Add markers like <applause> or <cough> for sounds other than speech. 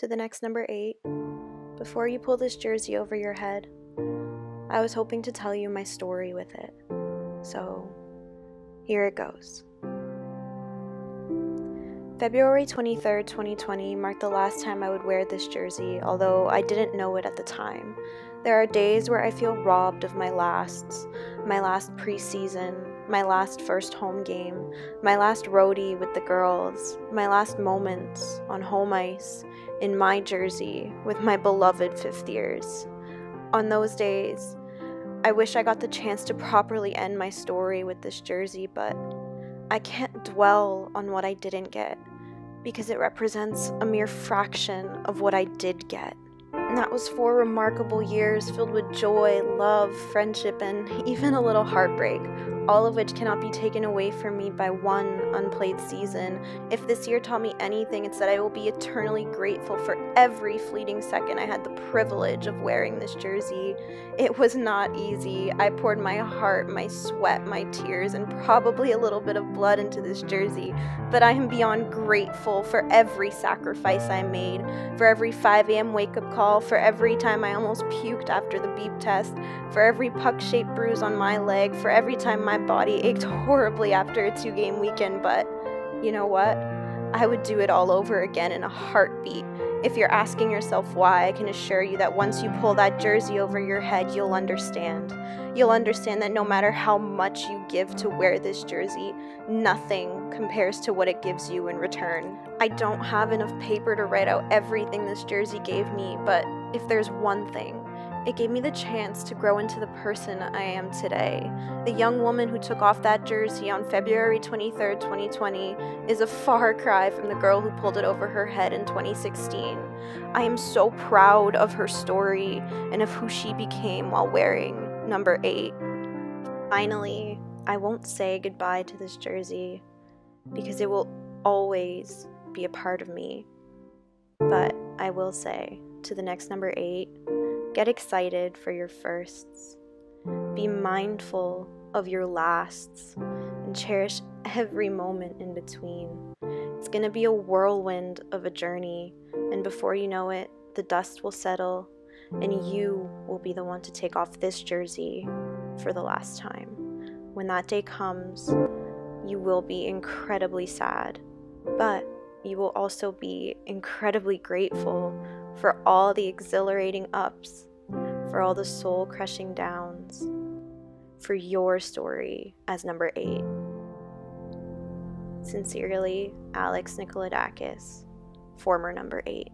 to the next number eight, before you pull this jersey over your head, I was hoping to tell you my story with it. So, here it goes. February 23rd, 2020 marked the last time I would wear this jersey, although I didn't know it at the time. There are days where I feel robbed of my lasts, my last preseason, my last first home game, my last roadie with the girls, my last moments on home ice, in my jersey, with my beloved fifth years. On those days, I wish I got the chance to properly end my story with this jersey, but I can't dwell on what I didn't get because it represents a mere fraction of what I did get. And that was four remarkable years filled with joy, love, friendship, and <laughs> even a little heartbreak, all of which cannot be taken away from me by one unplayed season. If this year taught me anything, it's that I will be eternally grateful for every fleeting second I had the privilege of wearing this jersey. It was not easy. I poured my heart, my sweat, my tears, and probably a little bit of blood into this jersey, but I am beyond grateful for every sacrifice I made, for every 5 a.m. wake up call, for every time I almost puked after the beep test, for every puck shaped bruise on my leg, for every time my body ached horribly after a two game weekend, but you know what? I would do it all over again in a heartbeat. If you're asking yourself why, I can assure you that once you pull that jersey over your head, you'll understand. You'll understand that no matter how much you give to wear this jersey, nothing compares to what it gives you in return. I don't have enough paper to write out everything this jersey gave me, but if there's one thing, it gave me the chance to grow into the person I am today. The young woman who took off that jersey on February 23, 2020, is a far cry from the girl who pulled it over her head in 2016. I am so proud of her story and of who she became while wearing number 8. Finally, I won't say goodbye to this jersey because it will always be a part of me. But I will say to the next number 8, Get excited for your firsts. Be mindful of your lasts and cherish every moment in between. It's going to be a whirlwind of a journey, and before you know it, the dust will settle, and you will be the one to take off this jersey for the last time. When that day comes, you will be incredibly sad, but you will also be incredibly grateful for all the exhilarating ups, for all the soul crushing downs, for your story as number eight. Sincerely, Alex Nikolidakis, former number eight.